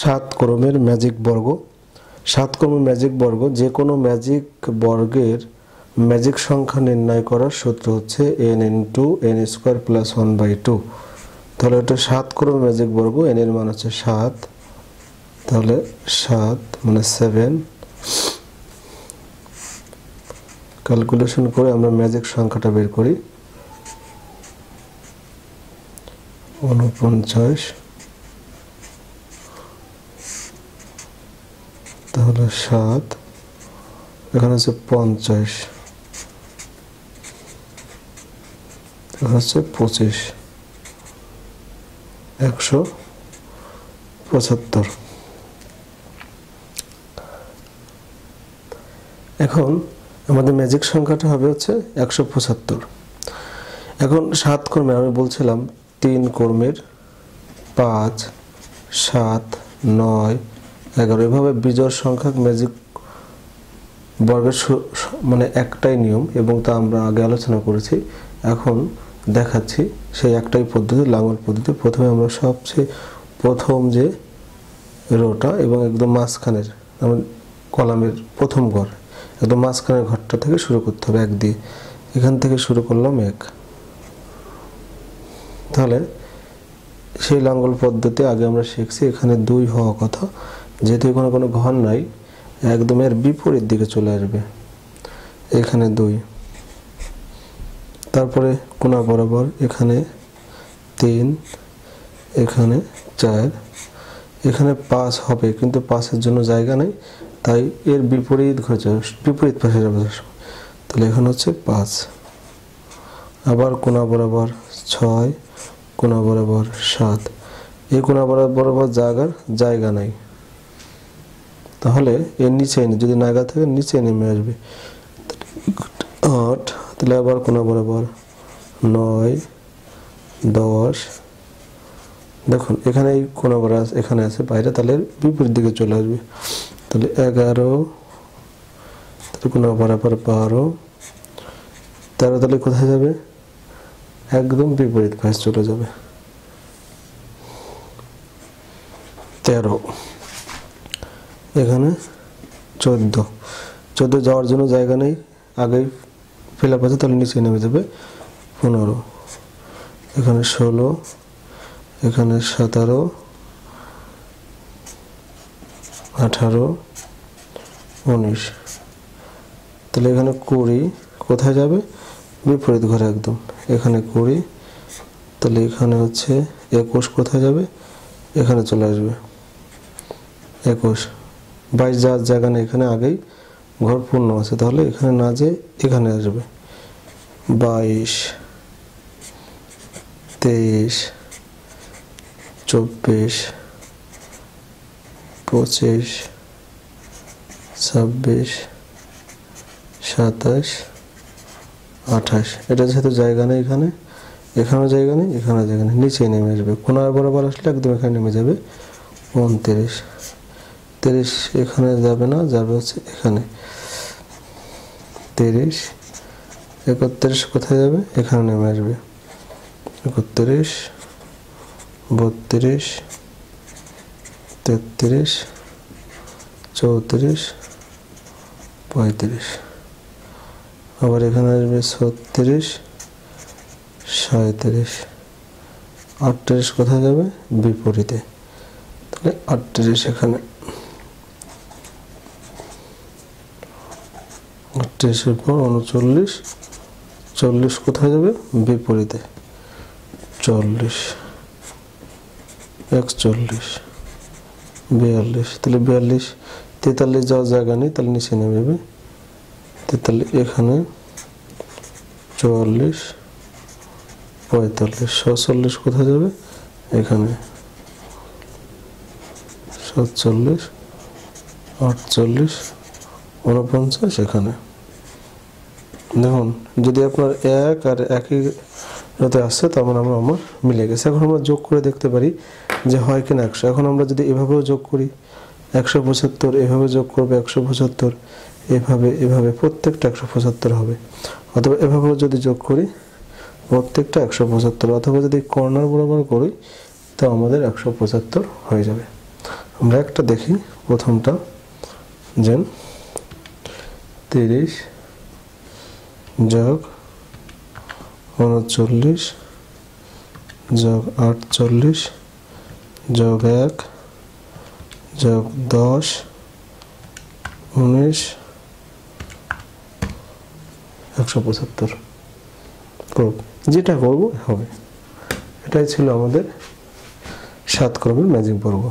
সাত ক্রমের ম্যাজিক বর্গ, সাত ক্রমের ম্যাজিক বর্গ, যে কোনো ম্যাজিক বর্গের ম্যাজিক সংখ্যা নির্ণয় করার সূত্র হচ্ছে n into n square plus one by two তাহলে এটা সাত ক্রমের ম্যাজিক বর্গ এন এর মান হচ্ছে সাত, তাহলে সাত মানে সেভেন ক্যালকুলেশন করে আমরা ম্যাজিক সংখ্যাটা বের করি। উনপঞ্চাশ তাহলে সাত, এখানে হচ্ছে পঞ্চাশ হচ্ছে পঁচিশ, একশো পঁচাত্তর। এখন আমাদের ম্যাজিক সংখ্যাটা হবে হচ্ছে একশো পঁচাত্তর। এখন সাত কর্মের আমি বলছিলাম তিন কর্মের পাঁচ, সাত, নয় এগারো এভাবে বিজয় সংখ্যক ম্যাজিক বর্গের মানে একটাই নিয়ম এবং তা আমরা আগে আলোচনা করেছি। এখন দেখাচ্ছি সেই একটাই পদ্ধতি, লাঙল পদ্ধতি। প্রথমে আমরা সবচেয়ে প্রথম যে রোটা এবং একদম মাঝখানের কলামের প্রথম ঘর, একদম মাঝখানের ঘরটা থেকে শুরু করতে হবে, এক দিয়ে। এখান থেকে শুরু করলাম এক। তাহলে সেই লাঙ্গল পদ্ধতি আগে আমরা শিখছি, এখানে দুই হওয়া কথা। যেহেতু এখানে কোনো ঘর নাই, একদম এর বিপরীত দিকে চলে আসবে। এখানে দুই। তারপরে কোনা বরাবর এখানে তিন, এখানে চার। এখানে পাঁচ হবে, কিন্তু পাঁচের জন্য জায়গা নেই, তাই এর বিপরীত ঘরে বিপরীত পাশে যাবে তাহলে এখানে হচ্ছে পাঁচ। আবার কোনা বরাবর ছয়, কোনা বরাবর সাত। এই কোনা বরাবর বরাবর জায়গার জায়গা নাই। তাহলে এর নিচে এনে, যদি নাগা থাকে নিচে নেমে আসবে। আট, তাহলে আবার কোনা বরাবর? নয়, দশ। দেখুন, এখানে এই কোনা আছে- এখানে আছে, বাইরে তাহলে বিপরীত দিকে চলে আসবে। তাহলে এগারো, তাহলে কোনা বরাবর বারো। তেরো তাহলে কোথায় যাবে? একদম বিপরীত পাশে চলে যাবে। তেরো। এখানে চোদ্দ। চোদ্দ যাওয়ার জন্য জায়গা নেই। আগেই ফিল আপ আছে, তাহলে নিচে নেমে যাবে। পনেরো। এখানে ষোলো। এখানে সতেরো। আঠারো। উনিশ। তাহলে এখানে কুড়ি। কোথায় যাবে? বিপরীত ঘরে একদম। এখানে কুড়ি। তাহলে এখানে হচ্ছে একুশ কোথায় যাবে? এখানে চলে আসবে। একুশ। বাইশ যাওয়ার জায়গা নেই এখানে আগেই ঘর পূর্ণ আছে। তাহলে এখানে না যেয়ে এখানে আসবে। বাইশ, তেইশ, চব্বিশ, পঁচিশ, ছাব্বিশ, সাতাশ, আঠাশ। এটা যেহেতু জায়গা নেই এখানে, এখানেও জায়গা নেই, এখানেও জায়গা নেই। নিচে নেমে আসবে। কোনায় বরাবর আসলে একদম এখানে নেমে যাবে। উনত্রিশ। তিরিশ এখানে যাবে না, যাবে হচ্ছে এখানে। তিরিশ, একত্রিশ কোথায় যাবে? এখানে নেমে আসবে। একত্রিশ, বত্রিশ, তেত্রিশ, চৌত্রিশ, পঁয়ত্রিশ। আবার এখানে আসবে ছত্রিশ সাঁত্রিশ আটত্রিশ কোথায় যাবে? বিপরীতে। তাহলে আটত্রিশ এখানে। আটত্রিশের পর উনচল্লিশ। চল্লিশ কোথায় যাবে? বিপরীতে। চল্লিশ। একচল্লিশ। বিয়াল্লিশ। তাহলে বিয়াল্লিশ। তেতাল্লিশ যাওয়ার জায়গা নেই, তাহলে নিচে নেমে তেতাল্লিশ, এখানে। চুয়াল্লিশ। পঁয়তাল্লিশ। সাতচল্লিশ কোথায় যাবে? এখানে। সাতচল্লিশ। আটচল্লিশ। উনপঞ্চাশ, এখানে। দেখুন, যদি আপনার এক আর একই রাতে আসছে তখন আমরা আমার মিলে গেছে। এখন আমরা যোগ করে দেখতে পারি যে হয় কিনা একশো। এখন আমরা যদি এভাবেও যোগ করি, একশো পঁচাত্তর এভাবে যোগ করবে, একশো পঁচাত্তর এভাবে এভাবে প্রত্যেকটা একশো পঁচাত্তর হবে। অথবা এভাবেও যদি যোগ করি, প্রত্যেকটা একশো পঁচাত্তর। অথবা যদি কর্নার বরাবর করি, তো আমাদের একশো পঁচাত্তর হয়ে যাবে। আমরা একটা দেখি প্রথমটা। যেন তিরিশ যোগ উনচল্লিশ যোগ আটচল্লিশ, যোগ এক, যোগ দশ, উনিশ, একশো পঁচাত্তর। করব। যেটা করব, হবে। এটাই ছিল আমাদের সাত ক্রমের ম্যাজিক পর্ব।